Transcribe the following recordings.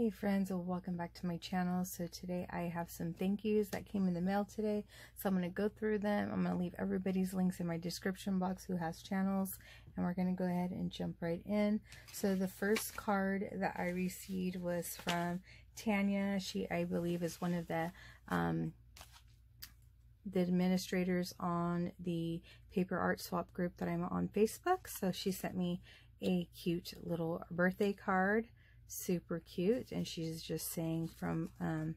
Hey friends, well, welcome back to my channel. So today I have some thank yous that came in the mail today. So I'm going to go through them. I'm going to leave everybody's links in my description box who has channels. And we're going to go ahead and jump right in. So the first card that I received was from Tanya. She, I believe, is one of the um, the administrators on the paper art swap group that I'm on Facebook. So she sent me a cute little birthday card super cute and she's just saying from um,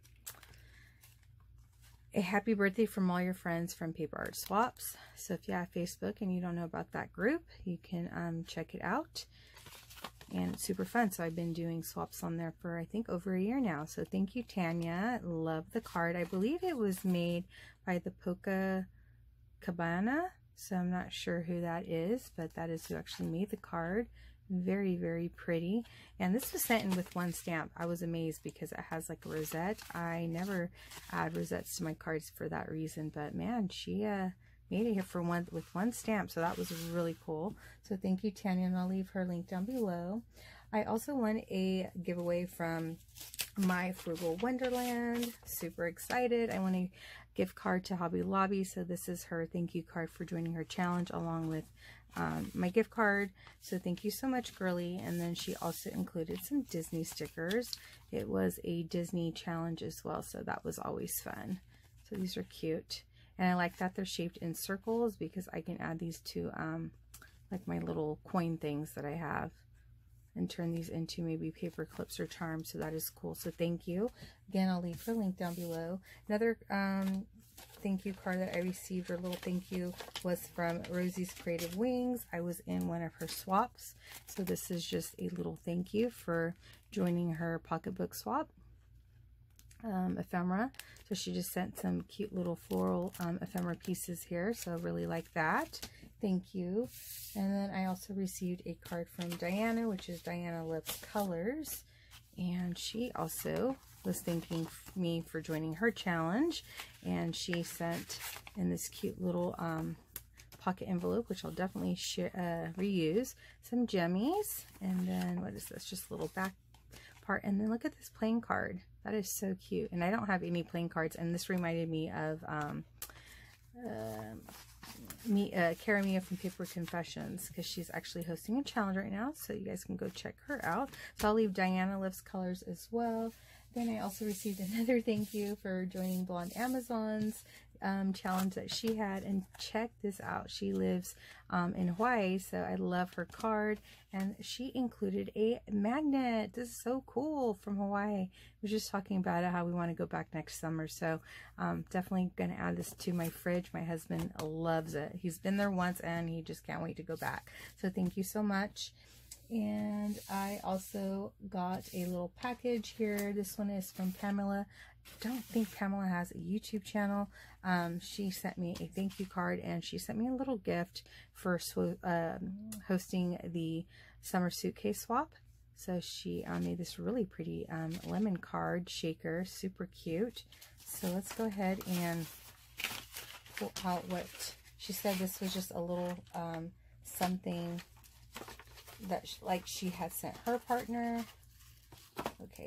a happy birthday from all your friends from paper art swaps. So if you have facebook and you don't know about that group you can um, check it out. And it's super fun. So i've been doing swaps on there for i think over a year now. So thank you tanya. Love the card. I believe it was made by the polka cabana so i'm not sure who that is but that is who actually made the card very very pretty. And this was sent in with one stamp. I was amazed because it has like a rosette. I never add rosettes to my cards for that reason but man she uh made it here for one with one stamp so that was really cool. So thank you tanya and i'll leave her link down below i also won a giveaway from my frugal wonderland super excited i want a gift card to hobby lobby so this is her thank you card for joining her challenge along with um, my gift card. So thank you so much, girly. And then she also included some Disney stickers. It was a Disney challenge as well, so that was always fun. So these are cute. And I like that they're shaped in circles because I can add these to um, like my little coin things that I have and turn these into maybe paper clips or charms. So that is cool. So thank you. Again, I'll leave her link down below. Another um, thank you card that I received, or little thank you, was from Rosie's Creative Wings. I was in one of her swaps. So this is just a little thank you for joining her pocketbook swap. Um, ephemera. So she just sent some cute little floral um, ephemera pieces here. So I really like that. Thank you. And then I also received a card from Diana, which is Diana Loves Colors. And she also was thanking me for joining her challenge. And she sent in this cute little um, pocket envelope, which I'll definitely uh, reuse, some jemmies. And then, what is this? Just a little back part. And then look at this playing card. That is so cute. And I don't have any playing cards. And this reminded me of um, me, uh, Karamia from Paper Confessions because she's actually hosting a challenge right now. So you guys can go check her out. So I'll leave Diana Loves Colors as well. Then I also received another thank you for joining Blonde Amazons um, challenge that she had. And check this out. She lives um, in Hawaii, so I love her card. And she included a magnet. This is so cool from Hawaii. We are just talking about it, how we want to go back next summer. So um, definitely going to add this to my fridge. My husband loves it. He's been there once and he just can't wait to go back. So thank you so much. And I also got a little package here. This one is from Pamela. Don't think Pamela has a YouTube channel. Um, she sent me a thank you card and she sent me a little gift for um, hosting the summer suitcase swap. So she uh, made this really pretty um, lemon card shaker, super cute. So let's go ahead and pull out what she said. This was just a little um, something that like she had sent her partner.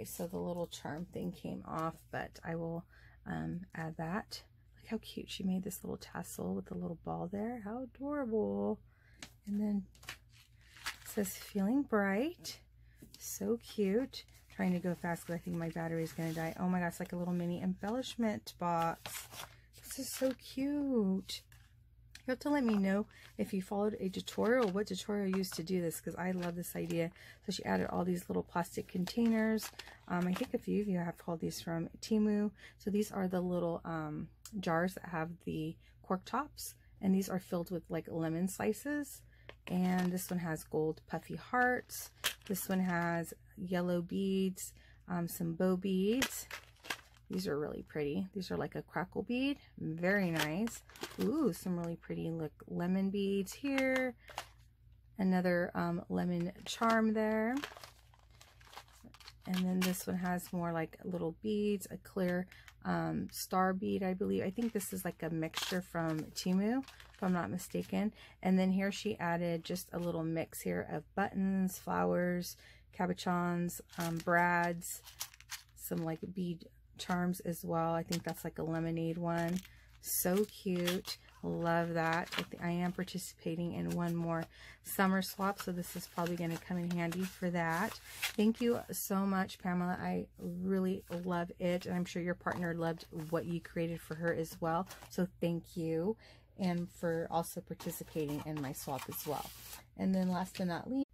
So the little charm thing came off, but I will um, add that. Look how cute. She made this little tassel with the little ball there. How adorable. And then says feeling bright. So cute. Trying to go fast because I think my battery is going to die. Oh my gosh, like a little mini embellishment box. This is so cute. You have to let me know if you followed a tutorial, what tutorial you used to do this, because I love this idea. So she added all these little plastic containers. Um, I think a few of you have called these from Temu. So these are the little um, jars that have the cork tops, and these are filled with like lemon slices. And this one has gold puffy hearts. This one has yellow beads, um, some bow beads, these are really pretty. These are like a crackle bead. Very nice. Ooh, some really pretty look lemon beads here. Another um, lemon charm there. And then this one has more like little beads, a clear um, star bead, I believe. I think this is like a mixture from Temu, if I'm not mistaken. And then here she added just a little mix here of buttons, flowers, cabochons, um, brads, some like bead charms as well. I think that's like a lemonade one. So cute. Love that. I, I am participating in one more summer swap, so this is probably going to come in handy for that. Thank you so much, Pamela. I really love it, and I'm sure your partner loved what you created for her as well. So thank you, and for also participating in my swap as well. And then last but not least,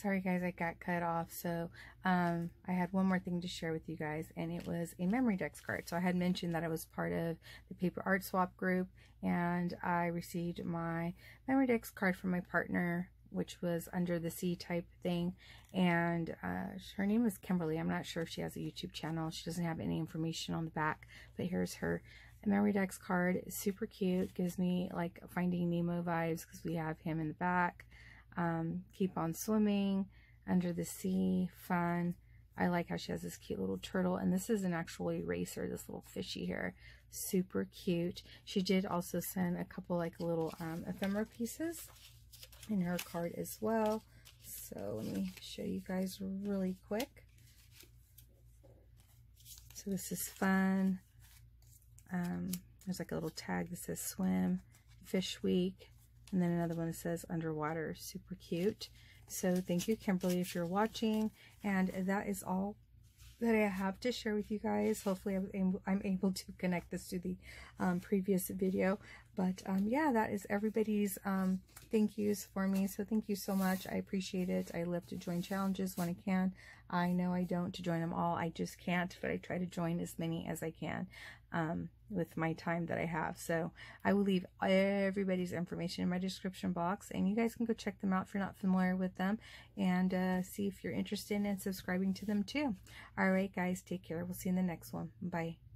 sorry guys I got cut off. So um, I had one more thing to share with you guys and it was a Memorydex card. So I had mentioned that I was part of the paper art swap group and I received my Memorydex card from my partner which was under the sea type thing. And uh, her name is Kimberly. I'm not sure if she has a YouTube channel. She doesn't have any information on the back but here's her Memorydex card. Super cute. Gives me like Finding Nemo vibes because we have him in the back um, keep on swimming, under the sea, fun. I like how she has this cute little turtle. And this is an actual eraser, this little fishy here. Super cute. She did also send a couple like little um, ephemera pieces in her card as well. So let me show you guys really quick. So this is fun. Um, there's like a little tag that says swim, fish week, and then another one says underwater. Super cute. So thank you, Kimberly, if you're watching. And that is all that I have to share with you guys. Hopefully I'm able to connect this to the um, previous video. But um, yeah, that is everybody's um, thank yous for me. So thank you so much. I appreciate it. I love to join challenges when I can. I know I don't to join them all. I just can't, but I try to join as many as I can um, with my time that I have. So I will leave everybody's information in my description box and you guys can go check them out if you're not familiar with them and uh, see if you're interested in subscribing to them too. All right, guys, take care. We'll see you in the next one. Bye.